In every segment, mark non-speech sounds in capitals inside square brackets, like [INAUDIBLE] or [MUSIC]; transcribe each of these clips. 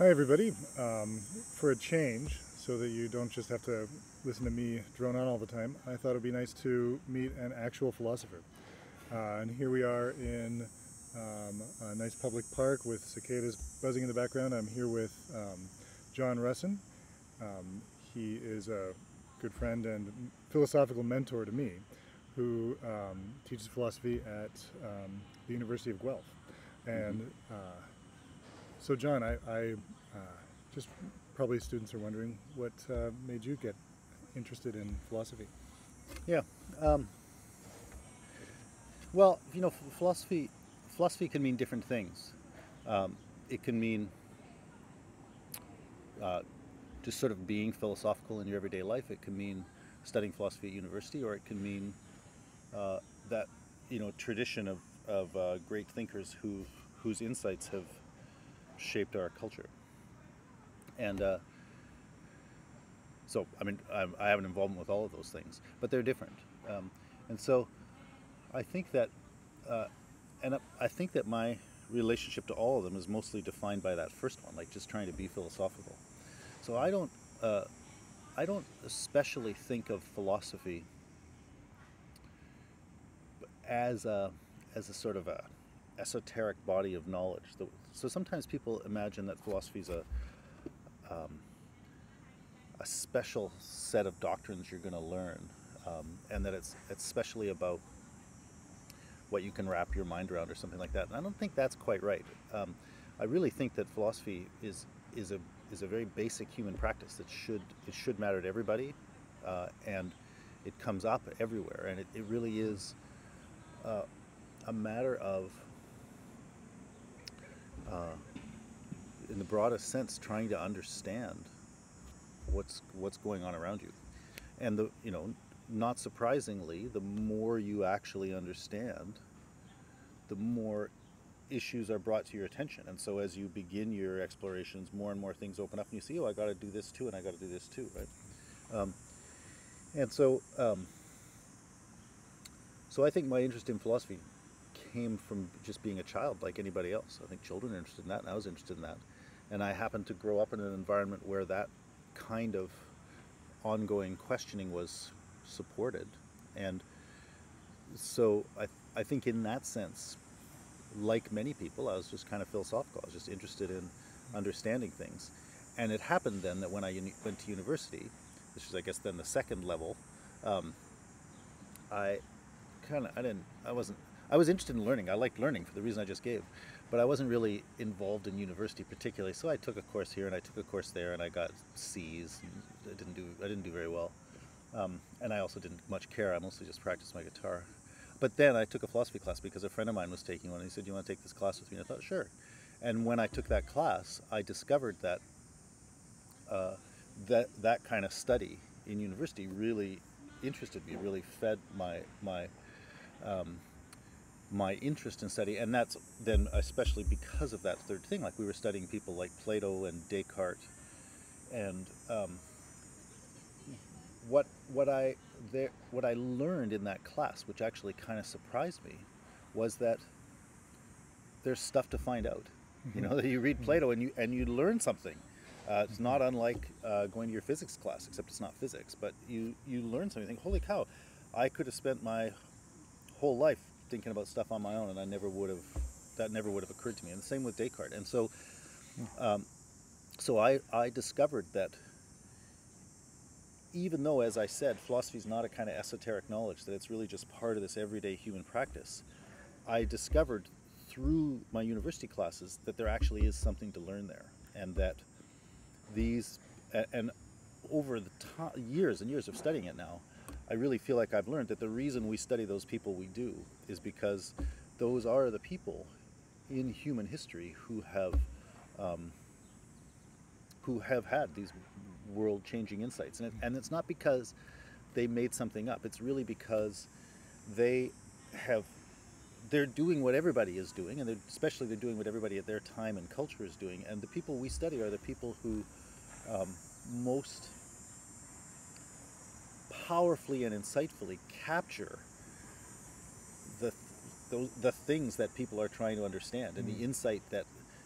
Hi, everybody. Um, for a change, so that you don't just have to listen to me drone on all the time, I thought it'd be nice to meet an actual philosopher. Uh, and here we are in um, a nice public park with cicadas buzzing in the background. I'm here with um, John Russon. Um, he is a good friend and philosophical mentor to me who um, teaches philosophy at um, the University of Guelph. And uh, so, John, I, I uh, just probably students are wondering what uh, made you get interested in philosophy. Yeah. Um, well, you know, philosophy philosophy can mean different things. Um, it can mean uh, just sort of being philosophical in your everyday life. It can mean studying philosophy at university, or it can mean uh, that you know tradition of of uh, great thinkers who whose insights have shaped our culture. And uh, so, I mean, I, I, have an involvement with all of those things, but they're different. Um, and so, I think that, uh, and I think that my relationship to all of them is mostly defined by that first one, like just trying to be philosophical. So I don't, uh, I don't especially think of philosophy as a, as a sort of a esoteric body of knowledge. So sometimes people imagine that philosophy is a um, a special set of doctrines you're going to learn, um, and that it's it's especially about what you can wrap your mind around or something like that. And I don't think that's quite right. Um, I really think that philosophy is is a is a very basic human practice that should it should matter to everybody, uh, and it comes up everywhere, and it, it really is uh, a matter of uh, in the broadest sense, trying to understand what's what's going on around you, and the you know, not surprisingly, the more you actually understand, the more issues are brought to your attention. And so as you begin your explorations, more and more things open up, and you see, oh, I got to do this too, and I got to do this too, right? Um, and so, um, so I think my interest in philosophy came from just being a child like anybody else. I think children are interested in that, and I was interested in that. And I happened to grow up in an environment where that kind of ongoing questioning was supported. And so I, I think in that sense, like many people, I was just kind of philosophical. I was just interested in understanding things. And it happened then that when I went to university, which is I guess then the second level, um, I kind of I didn't I wasn't I was interested in learning. I liked learning for the reason I just gave, but I wasn't really involved in university particularly. So I took a course here and I took a course there, and I got C's. I didn't do I didn't do very well, um, and I also didn't much care. I mostly just practiced my guitar. But then I took a philosophy class because a friend of mine was taking one. And he said, "You want to take this class with me?" And I thought, "Sure." And when I took that class, I discovered that uh, that that kind of study in university really interested me. Really fed my my um, my interest in study, and that's then especially because of that third thing. Like we were studying people like Plato and Descartes, and um, what what I there what I learned in that class, which actually kind of surprised me, was that there's stuff to find out. Mm-hmm. You know, [LAUGHS] that you read mm-hmm. Plato and you and you learn something. Uh, it's not unlike uh, going to your physics class, except it's not physics. But you you learn something. You think, holy cow, I could have spent my whole life thinking about stuff on my own, and I never would have that never would have occurred to me. And the same with Descartes. And so, um, so I I discovered that even though, as I said, philosophy is not a kind of esoteric knowledge, that it's really just part of this everyday human practice, I discovered through my university classes that there actually is something to learn there, and that these and over the years and years of studying it now, I really feel like I've learned that the reason we study those people we do is because those are the people in human history who have um, who have had these world-changing insights, and, it, and it's not because they made something up. It's really because they have they're doing what everybody is doing, and they're, especially they're doing what everybody at their time and culture is doing. And the people we study are the people who um, most powerfully and insightfully capture the, the, the things that people are trying to understand and mm. the insight that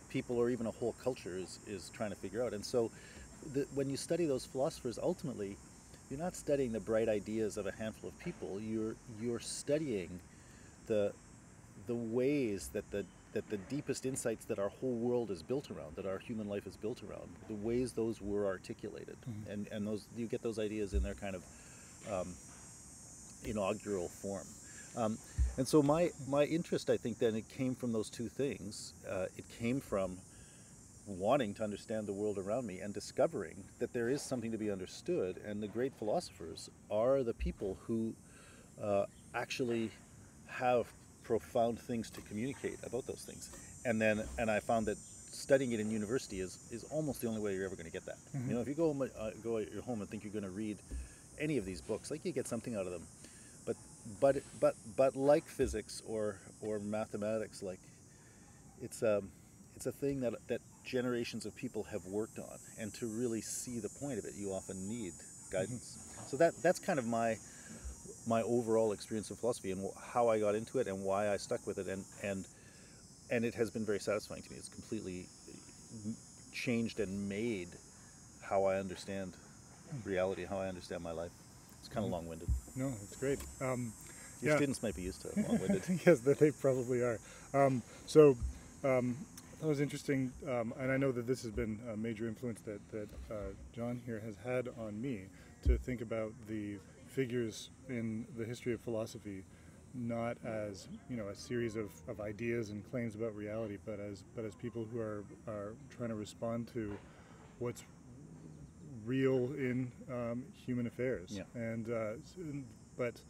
people or even a whole culture is, is trying to figure out. And so the, when you study those philosophers, ultimately, you're not studying the bright ideas of a handful of people. You're, you're studying the, the ways that the, that the deepest insights that our whole world is built around, that our human life is built around, the ways those were articulated. Mhm. And, and those, you get those ideas in their kind of um, inaugural form. Um, and so my, my interest, I think, then it came from those two things. Uh, it came from wanting to understand the world around me and discovering that there is something to be understood. And the great philosophers are the people who uh, actually have profound things to communicate about those things. And then, and I found that studying it in university is, is almost the only way you're ever going to get that. Mhm. You know, if you go uh, go at your home and think you're going to read any of these books, like you get something out of them. But, but, but, but like physics or, or mathematics, like it's a, it's a thing that, that generations of people have worked on. And to really see the point of it, you often need guidance. Mm-hmm. So that, that's kind of my, my overall experience of philosophy and how I got into it and why I stuck with it. And, and, and it has been very satisfying to me. It's completely mm, changed and made how I understand reality, how I understand my life. It's kind of Mhm. long-winded. No, it's great. Um, Your Yeah. students might be used to [LAUGHS] long-winded. yes, that they probably are. Um, so um, that was interesting, um, and I know that this has been a major influence that that uh, John here has had on me to think about the figures in the history of philosophy, not as you know a series of, of ideas and claims about reality, but as but as people who are are trying to respond to what's real in um, human affairs. Yeah. And uh, but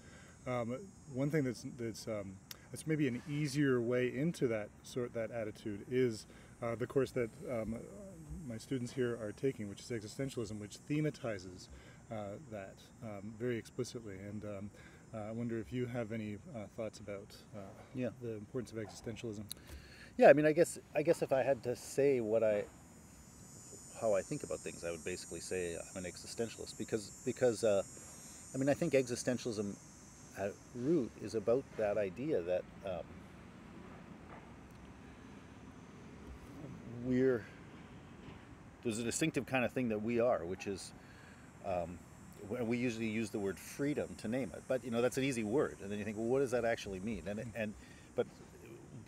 um, one thing that's that's um, that's maybe an easier way into that sort that attitude is uh, the course that um, my students here are taking, which is existentialism, which thematizes uh, that um, very explicitly. And um, uh, I wonder if you have any uh, thoughts about uh, Yeah. the importance of existentialism. Yeah, I mean, I guess I guess if I had to say what I how I think about things, I would basically say I'm an existentialist because because uh, I mean I think existentialism at root is about that idea that um, we're there's a distinctive kind of thing that we are, which is um, we usually use the word freedom to name it, but you know that's an easy word, and then you think, well, what does that actually mean? And and but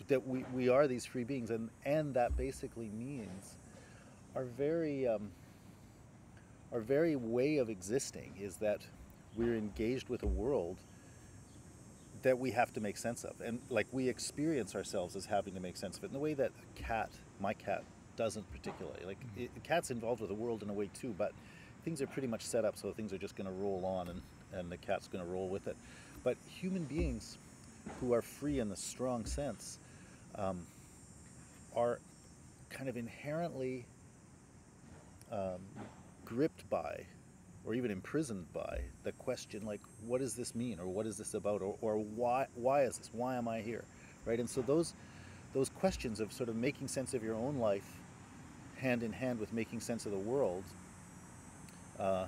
that we, we are these free beings, and and that basically means our very um, our very way of existing is that we're engaged with a world that we have to make sense of, and like we experience ourselves as having to make sense of it in the way that a cat, my cat, doesn't particularly. Like it, cat's involved with the world in a way too, but things are pretty much set up so things are just going to roll on, and and the cat's going to roll with it. But human beings who are free in the strong sense um, are kind of inherently um, gripped by or even imprisoned by the question like what does this mean or what is this about or, or why why is this? Why am i here? Right? And so those those questions of sort of making sense of your own life hand in hand with making sense of the world uh,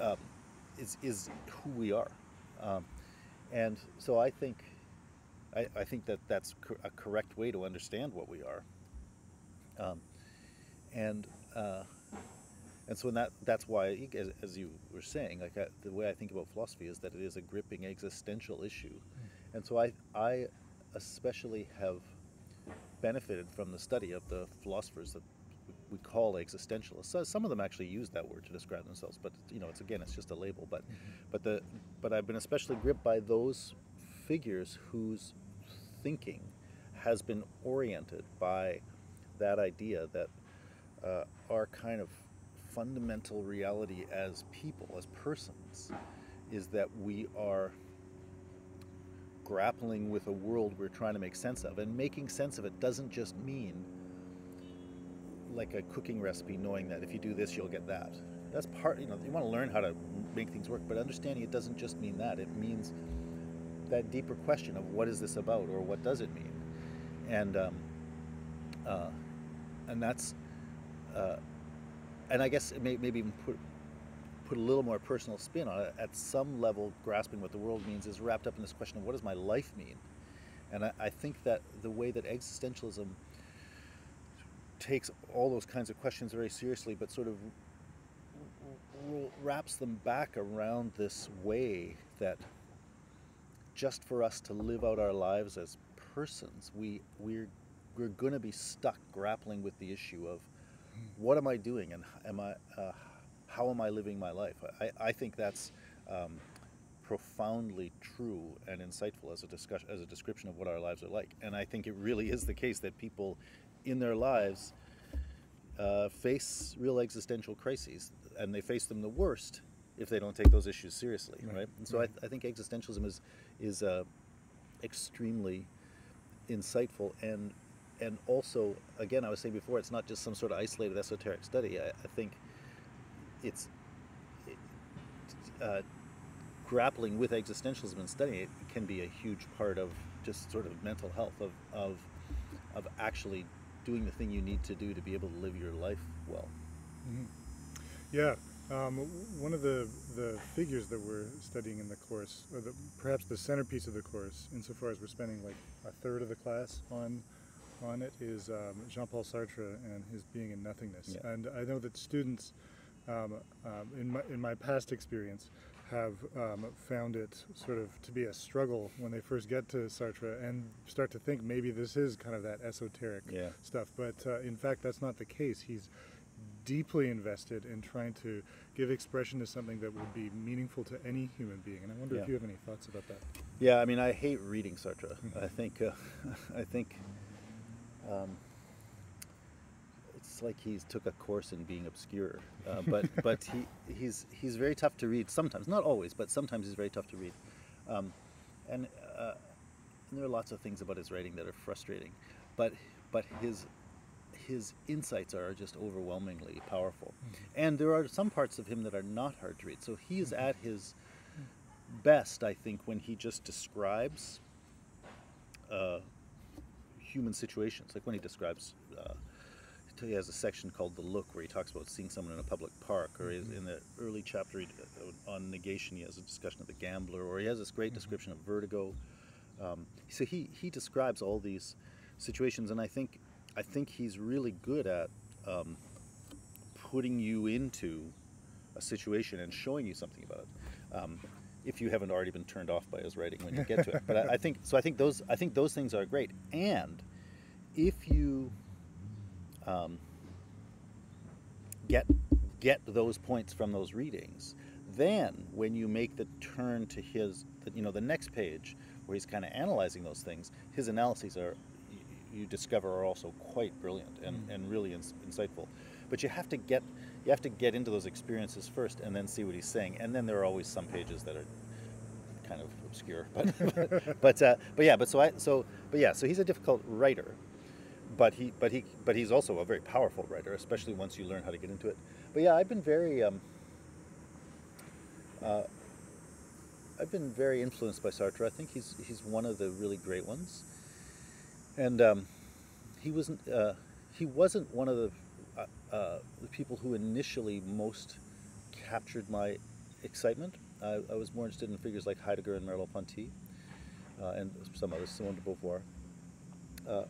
um, is, is who we are. Um, and so i think I, I think that that's a correct way to understand what we are. Um, and uh, and so in that that's why as, as you were saying like I, the way I think about philosophy is that it is a gripping existential issue. Hmm. And so I I especially have benefited from the study of the philosophers that we call existentialists. So some of them actually use that word to describe themselves but you know it's again it's just a label. But mm-hmm. but the but I've been especially gripped by those figures whose thinking has been oriented by that idea that uh, our kind of fundamental reality as people, as persons, is that we are grappling with a world we're trying to make sense of. And making sense of it doesn't just mean like a cooking recipe, knowing that if you do this, you'll get that. That's part, you know, you want to learn how to make things work, but understanding it doesn't just mean that. It means that deeper question of what is this about or what does it mean? And, um, uh, and that's, uh, and I guess may maybe even put put a little more personal spin on it. At some level, grasping what the world means is wrapped up in this question of what does my life mean, and I, I think that the way that existentialism takes all those kinds of questions very seriously, but sort of wraps them back around this way that just for us to live out our lives as persons, we we're we're going to be stuck grappling with the issue of what am I doing and am I uh, how am I living my life? I, I think that's um, profoundly true and insightful as a discussion as a description of what our lives are like. And I think it really is the case that people in their lives uh, face real existential crises, and they face them the worst if they don't take those issues seriously, right? right? And so right. I, I, think existentialism is is uh, extremely insightful and and also again I was saying before it's not just some sort of isolated esoteric study. I, I think it's uh, grappling with existentialism and studying it can be a huge part of just sort of mental health of of of actually doing the thing you need to do to be able to live your life well. Mm-hmm. Yeah, um, one of the, the figures that we're studying in the course, or the, perhaps the centerpiece of the course, insofar as we're spending like a third of the class on on it, is um, Jean-Paul Sartre and his Being and Nothingness. Yeah. And I know that students, um, um in my in my past experience, have um, found it sort of to be a struggle when they first get to Sartre and start to think maybe this is kind of that esoteric yeah. stuff. But uh, in fact, that's not the case. He's deeply invested in trying to give expression to something that would be meaningful to any human being. And I wonder yeah. if you have any thoughts about that. Yeah, I mean, I hate reading Sartre. I think, uh, [LAUGHS] I think. Um, it's like he took a course in being obscure, uh, but [LAUGHS] but he he's he's very tough to read sometimes, not always, but sometimes he's very tough to read, um, and, uh, and there are lots of things about his writing that are frustrating, but but his his insights are just overwhelmingly powerful, mm-hmm. and there are some parts of him that are not hard to read. So he is mm-hmm. at his best, I think, when he just describes. Uh, human situations, like when he describes uh, he has a section called the look where he talks about seeing someone in a public park or mm-hmm. in the early chapter uh, on negation he has a discussion of the gambler or he has this great mm-hmm. description of vertigo um, so he, he describes all these situations and i think i think he's really good at um, putting you into a situation and showing you something about it um, if you haven't already been turned off by his writing when you get to it but I, I think so i think those i think those things are great and if you um, get get those points from those readings. Then, when you make the turn to his, you know, the next page where he's kind of analyzing those things, his analyses are, you discover, are also quite brilliant and, mm. and really ins- insightful. But you have to get you have to get into those experiences first, and then see what he's saying. And then there are always some pages that are kind of obscure, [LAUGHS] but but uh, but yeah. But so I so but yeah. So he's a difficult writer, but he but he but he's also a very powerful writer, especially once you learn how to get into it. But yeah, I've been very um, uh, I've been very influenced by Sartre. I think he's he's one of the really great ones, and um, he wasn't uh, he wasn't one of the uh, the people who initially most captured my excitement. I, I, was more interested in figures like Heidegger and Merleau-Ponty, uh, and some others, Simone de Beauvoir. Uh,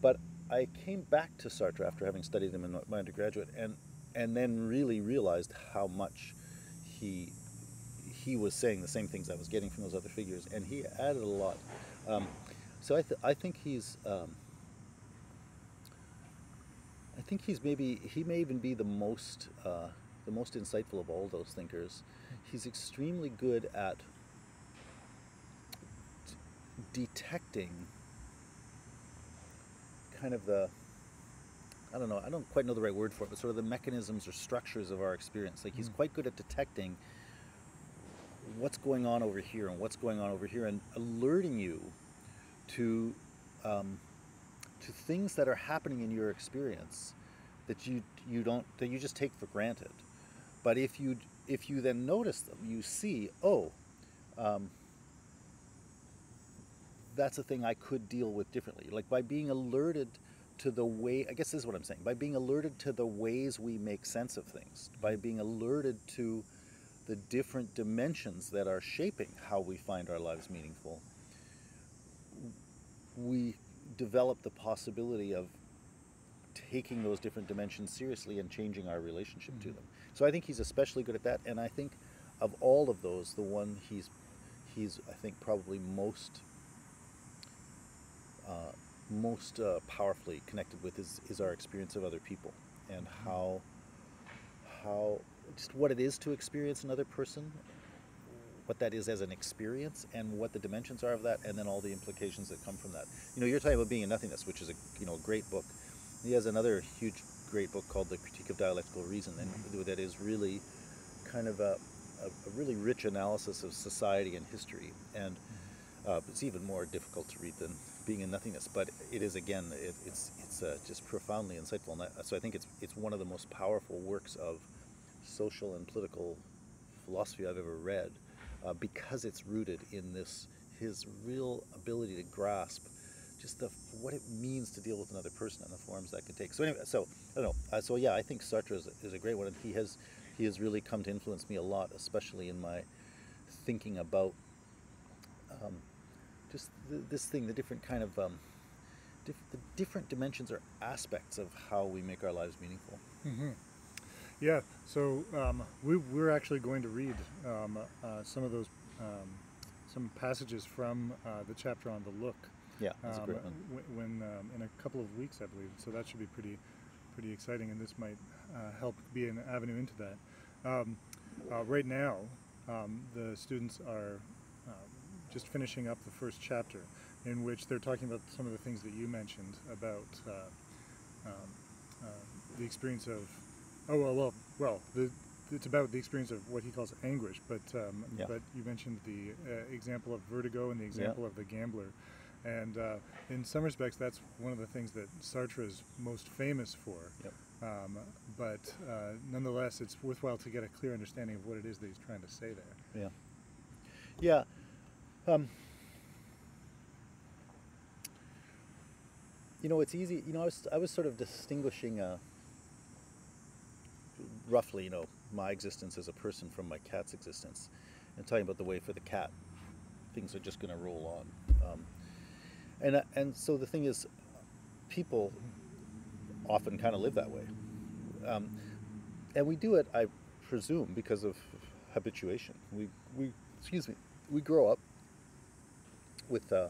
but I came back to Sartre after having studied him in my undergraduate, and and then really realized how much he he was saying the same things I was getting from those other figures, and he added a lot. Um, so I, th- I think he's um, I think he's maybe he may even be the most uh, the most insightful of all those thinkers. He's extremely good at detecting kind of the I don't know, I don't quite know the right word for it, but sort of the mechanisms or structures of our experience. Like he's mm. quite good at detecting what's going on over here and what's going on over here and alerting you to um, to things that are happening in your experience that you you don't that you just take for granted. But if you if you then notice them, you see, oh, um, that's a thing I could deal with differently. Like by being alerted to the way, I guess this is what I'm saying, by being alerted to the ways we make sense of things, by being alerted to the different dimensions that are shaping how we find our lives meaningful, we develop the possibility of taking those different dimensions seriously and changing our relationship to them. So I think he's especially good at that, and I think of all of those, the one he's he's I think probably most uh, most uh, powerfully connected with is, is our experience of other people and how how just what it is to experience another person what that is as an experience and what the dimensions are of that and then all the implications that come from that. You know you're talking about Being and Nothingness which is a you know a great book. He has another huge great book called the critique of dialectical reason and that is really kind of a, a, a really rich analysis of society and history. And uh, it's even more difficult to read than Being and Nothingness, but it is again, it, it's it's uh, just profoundly insightful. And I, so I think it's it's one of the most powerful works of social and political philosophy I've ever read, uh, because it's rooted in this his real ability to grasp just the what it means to deal with another person and the forms that can take. So anyway, so I don't know. Uh, so yeah, I think Sartre is, is a great one, and he has he has really come to influence me a lot, especially in my thinking about. Um, just this thing, the different kind of um, the different dimensions or aspects of how we make our lives meaningful. Mm-hmm. Yeah, so um, we, we're actually going to read um, uh, some of those um, some passages from uh, the chapter on the look. Yeah, that's a great um, one. When um, in a couple of weeks, I believe. So that should be pretty pretty exciting, and this might uh, help be an avenue into that. Um, uh, right now, the students are just finishing up the first chapter, in which they're talking about some of the things that you mentioned about uh, um, uh, the experience of, oh well, well, well, the, it's about the experience of what he calls anguish, but um, Yeah. but you mentioned the uh, example of vertigo and the example of the gambler, and uh, in some respects that's one of the things that Sartre is most famous for. Yep. Um, but uh, nonetheless, it's worthwhile to get a clear understanding of what it is that he's trying to say there. Yeah. Yeah. Um, you know, it's easy. You know, I was I was sort of distinguishing uh, roughly, you know, my existence as a person from my cat's existence, and talking about the way for the cat, things are just going to roll on. Um, and and so the thing is, people often kind of live that way, um, and we do it, I presume, because of habituation. We we excuse me, we grow up with uh,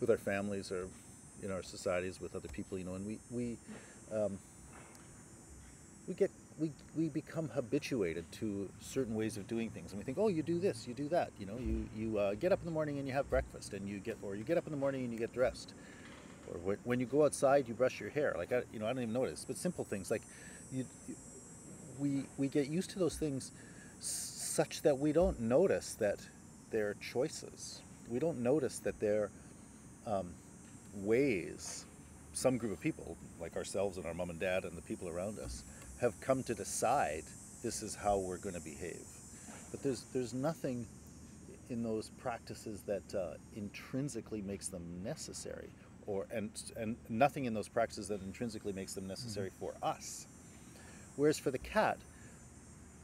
with our families or in our societies with other people, you know, and we we um, we get we we become habituated to certain ways of doing things, and we think, oh, you do this, you do that, you know, you you uh, get up in the morning and you have breakfast, and you get or you get up in the morning and you get dressed, or when, you go outside you brush your hair, like I, you know, I don't even notice, but simple things like you, you we we get used to those things such that we don't notice that they're choices. We don't notice that there are um, ways. Some group of people, like ourselves and our mom and dad and the people around us, have come to decide this is how we're going to behave. But there's there's nothing in those practices that uh, intrinsically makes them necessary, or and and nothing in those practices that intrinsically makes them necessary Mm-hmm. for us. Whereas for the cat,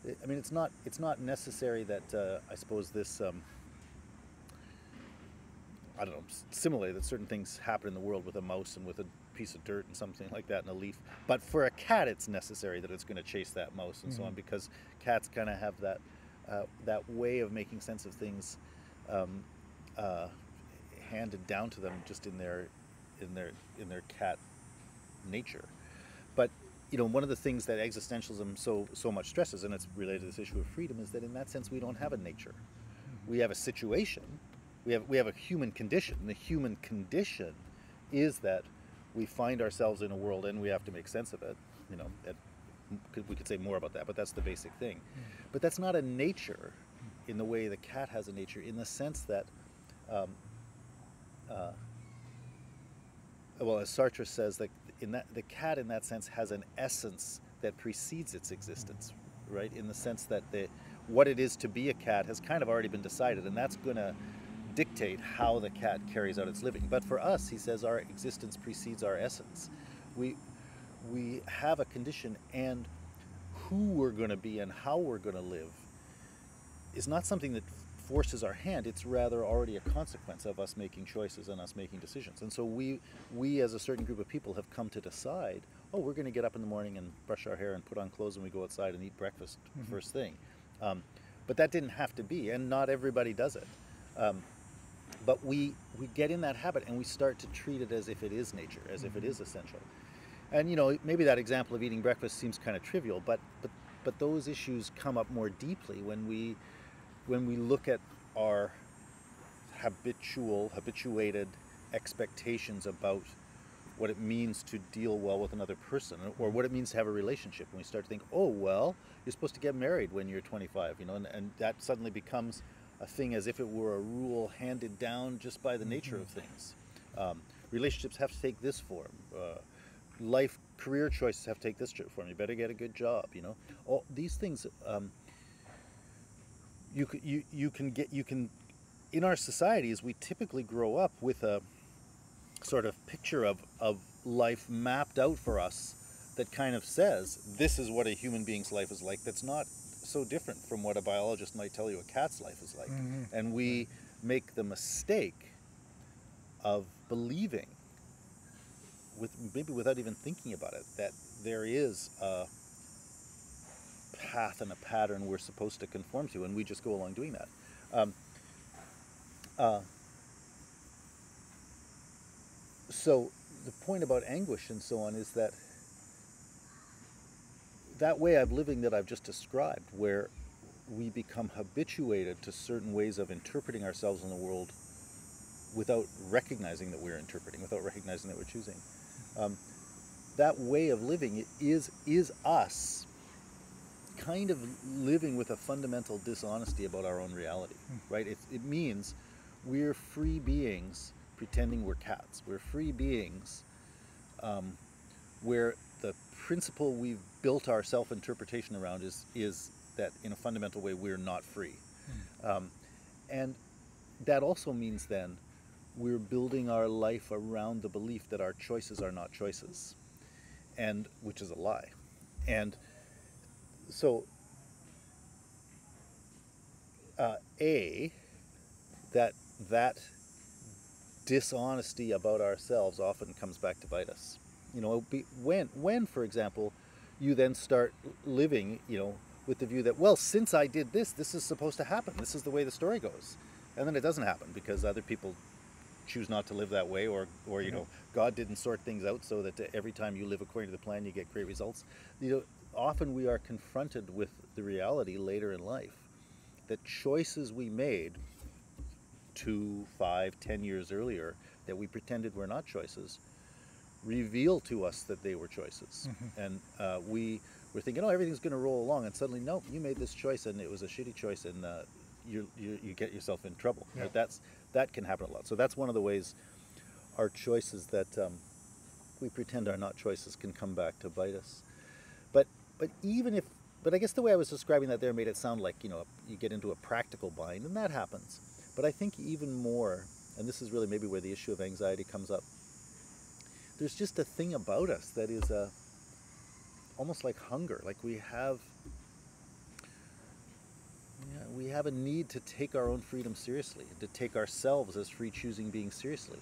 I mean, it's not it's not necessary that uh, I suppose this. Um, I don't know, similarly that certain things happen in the world with a mouse and with a piece of dirt and something like that and a leaf. But for a cat, it's necessary that it's going to chase that mouse and so on Mhm. because cats kind of have that uh, that way of making sense of things um, uh, handed down to them just in their in their in their cat nature. But you know, one of the things that existentialism so so much stresses, and it's related to this issue of freedom, is that in that sense we don't have a nature. We have a situation. We have we have a human condition. The human condition is that we find ourselves in a world and we have to make sense of it. You know, at, we could say more about that, but that's the basic thing. But that's not a nature in the way the cat has a nature, in the sense that, um, uh, well, as Sartre says, that in that the cat in that sense has an essence that precedes its existence, right? In the sense that the what it is to be a cat has kind of already been decided, and that's going to dictate how the cat carries out its living. But for us, he says, our existence precedes our essence. We we have a condition, and who we're going to be and how we're going to live is not something that forces our hand. It's rather already a consequence of us making choices and us making decisions. And so we we as a certain group of people have come to decide oh, we're going to get up in the morning and brush our hair and put on clothes and we go outside and eat breakfast first thing. Um, but that didn't have to be, and not everybody does it. Um, but we we get in that habit and we start to treat it as if it is nature, as if it mm-hmm. is essential. And you know, maybe that example of eating breakfast seems kind of trivial, but but but those issues come up more deeply when we when we look at our habitual, habituated expectations about what it means to deal well with another person or what it means to have a relationship and we start to think oh well you're supposed to get married when you're 25 you know and, and that suddenly becomes a thing as if it were a rule handed down just by the nature of things. Um, relationships have to take this form uh, life career choices have to take this form. You better get a good job you know? All these things um, you, c- you, you can get you can in our societies we typically grow up with a sort of picture of, of life mapped out for us that kind of says this is what a human being's life is like. That's not so different from what a biologist might tell you a cat's life is like. Mhm. and we make the mistake of believing with maybe without even thinking about it that there is a path and a pattern we're supposed to conform to and we just go along doing that. Um, uh, so the point about anguish and so on is that that way of living that I've just described, where become habituated to certain ways of interpreting ourselves in the world without recognizing that we're interpreting, without recognizing that we're choosing. Um, that way of living is is us kind of living with a fundamental dishonesty about our own reality, right? It, it means we're free beings pretending we're cats. We're free beings um, where the principle we've built our self-interpretation around is is that in a fundamental way we're not free, um, and that also means then we're building our life around the belief that our choices are not choices, and which is a lie, and so uh, a that that dishonesty about ourselves often comes back to bite us. You know, be, when when for example, you then start living, you know, with the view that well, since I did this, this is supposed to happen. This is the way the story goes, and then it doesn't happen because other people choose not to live that way, or or you know, God didn't sort things out so that every time you live according to the plan, you get great results. You know, often we are confronted with the reality later in life that choices we made two, five, ten years earlier that we pretended were not choices reveal to us that they were choices. And uh, we were thinking, oh, everything's going to roll along. And suddenly, nope, you made this choice and it was a shitty choice and uh, you, you, you get yourself in trouble. Yeah. Right? That's, that can happen a lot. So that's one of the ways our choices that um, we pretend are not choices can come back to bite us. But, but even if, but I guess the way I was describing that there made it sound like, you know, you get into a practical bind, and that happens. But I think even more, and this is really maybe where the issue of anxiety comes up, there's just a thing about us that is uh, almost like hunger. Like we have, yeah, we have a need to take our own freedom seriously, to take ourselves as free choosing beings seriously.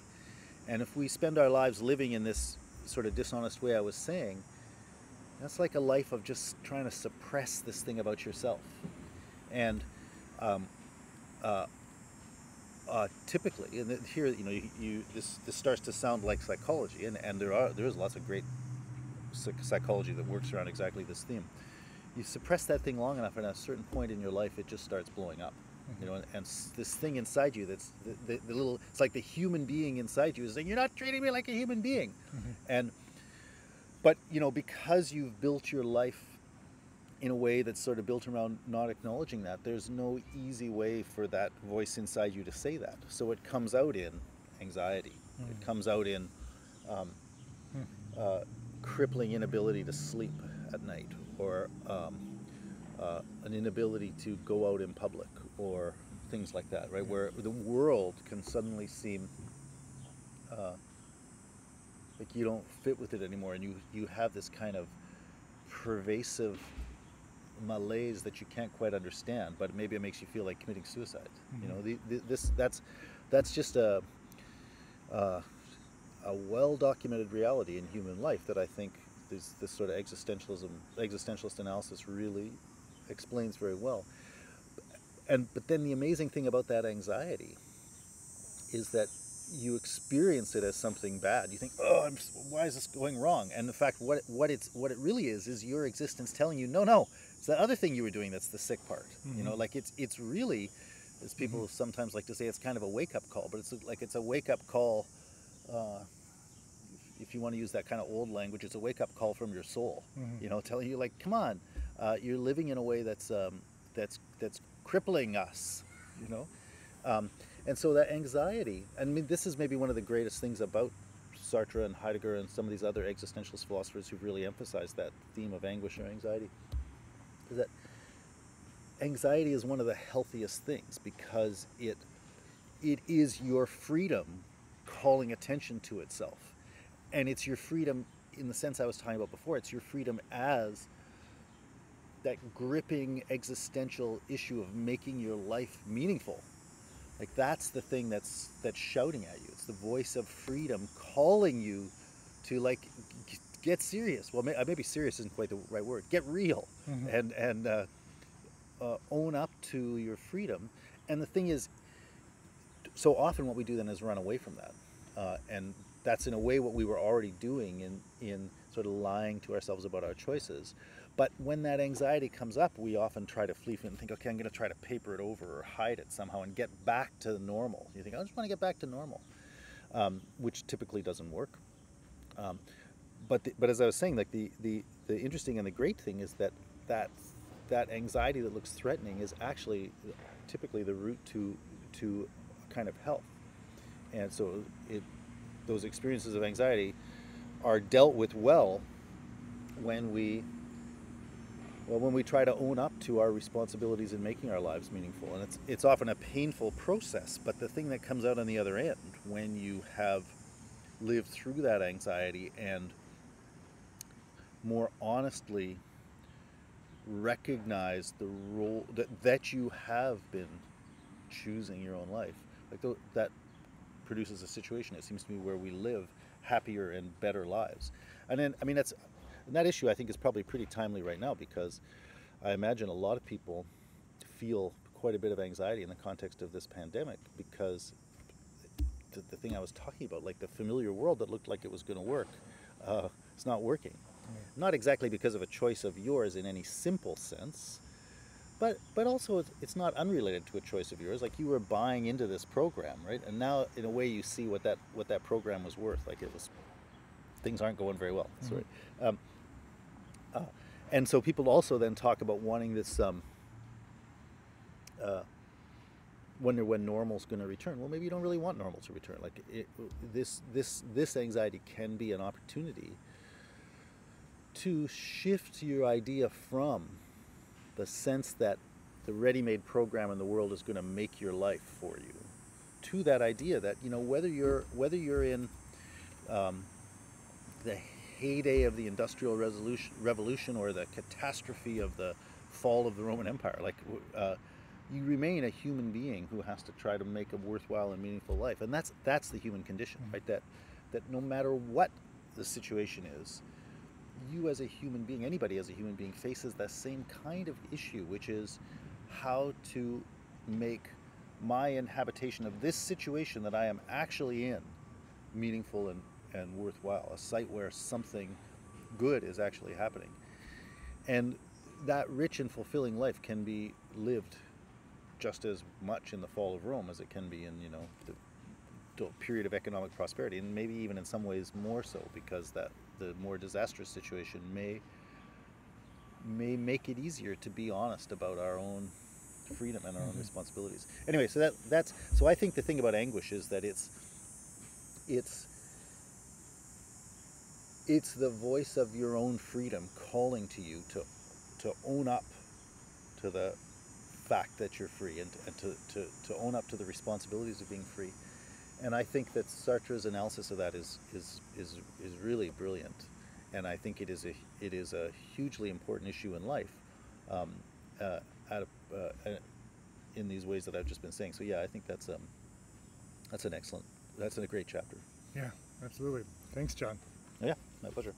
And if we spend our lives living in this sort of dishonest way I was saying, that's like a life of just trying to suppress this thing about yourself. And um, uh, uh, typically, and here you know you, you this this starts to sound like psychology, and, and there are there is lots of great psychology that works around exactly this theme. You suppress that thing long enough, and at a certain point in your life, it just starts blowing up. You know, and, and this thing inside you that's the, the, the little it's like the human being inside you is saying you're not treating me like a human being, and but you know because you've built your life in a way that's sort of built around not acknowledging that there's no easy way for that voice inside you to say that. So it comes out in anxiety. It comes out in um, uh, crippling inability to sleep at night or um, uh, an inability to go out in public or things like that right? Where the world can suddenly seem uh, like you don't fit with it anymore and you you have this kind of pervasive malaise that you can't quite understand but maybe it makes you feel like committing suicide you know? The, the, this that's that's just a uh, a well documented reality in human life that I think this, this sort of existentialism, existentialist analysis really explains very well. And but then the amazing thing about that anxiety is that you experience it as something bad. You think, "Oh, I'm, why is this going wrong?" And in fact, what what it's what it really is is your existence telling you, "No, no, it's the other thing you were doing that's the sick part." Mm-hmm. You know, mm-hmm. like it's it's really, as people mm-hmm. sometimes like to say, it's kind of a wake up call, but it's like it's a wake up call. Uh, if you want to use that kind of old language, it's a wake up call from your soul. Mm-hmm. You know, telling you like, "Come on, uh, you're living in a way that's um, that's that's crippling us." You know. Um, and so that anxiety, I mean, this is maybe one of the greatest things about Sartre and Heidegger and some of these other existentialist philosophers who've really emphasized that theme of anguish or anxiety, is that anxiety is one of the healthiest things because it it is your freedom calling attention to itself. And it's your freedom in the sense I was talking about before, it's your freedom as that gripping existential issue of making your life meaningful like that's the thing that's that's shouting at you. It's the voice of freedom calling you to like get serious. Well, maybe serious isn't quite the right word. Get real mm-hmm. and and uh, uh, own up to your freedom. And the thing is, so often what we do then is run away from that, uh, and that's in a way what we were already doing in in sort of lying to ourselves about our choices. But when that anxiety comes up, we often try to flee from it and think, okay, I'm going to try to paper it over or hide it somehow and get back to normal. You think, I just want to get back to normal, um, which typically doesn't work. Um, but the, but as I was saying, like the, the the interesting and the great thing is that that that anxiety that looks threatening is actually typically the route to to kind of health. And so it those experiences of anxiety are dealt with well when we well, when we try to own up to our responsibilities in making our lives meaningful, and it's it's often a painful process, but the thing that comes out on the other end when you have lived through that anxiety and more honestly recognize the role that, that you have been choosing your own life, like th- that produces a situation. It seems to me where we live happier and better lives, and then I mean that's and that issue, I think, is probably pretty timely right now because I imagine a lot of people feel quite a bit of anxiety in the context of this pandemic because the, the thing I was talking about, like the familiar world that looked like it was going to work, uh, it's not working. Not exactly because of a choice of yours in any simple sense, but but also it's not unrelated to a choice of yours. Like you were buying into this program, right? And now, in a way, you see what that what that program was worth. Like it was, things aren't going very well. Mm-hmm. Sorry. Um, uh, and so people also then talk about wanting this um, uh, wonder when normal's going to return. Well, maybe you don't really want normal to return. Like it, this, this, this anxiety can be an opportunity to shift your idea from the sense that the ready-made program in the world is going to make your life for you to that idea that you know whether you're whether you're in um, the heyday of the Industrial Revolution or the catastrophe of the fall of the Roman Empire. Like, uh, you remain a human being who has to try to make a worthwhile and meaningful life, and that's that's the human condition, mm-hmm. right? That that no matter what the situation is, you as a human being, anybody as a human being, faces that same kind of issue, which is how to make my inhabitation of this situation that I am actually in meaningful and and worthwhile, a site where something good is actually happening. And that rich and fulfilling life can be lived just as much in the fall of Rome as it can be in, you know, the, period of economic prosperity, and maybe even in some ways more so, because that the more disastrous situation may may make it easier to be honest about our own freedom and our own mm-hmm. responsibilities. Anyway, so that that's so I think the thing about anguish is that it's it's it's the voice of your own freedom calling to you to to own up to the fact that you're free and, and to, to, to own up to the responsibilities of being free. And I think that Sartre's analysis of that is, is, is, is really brilliant. And I think it is a, it is a hugely important issue in life um, uh, of, uh, in these ways that I've just been saying. So yeah, I think that's, um, that's an excellent, that's a great chapter. Yeah, absolutely. Thanks, John. Yeah, my pleasure.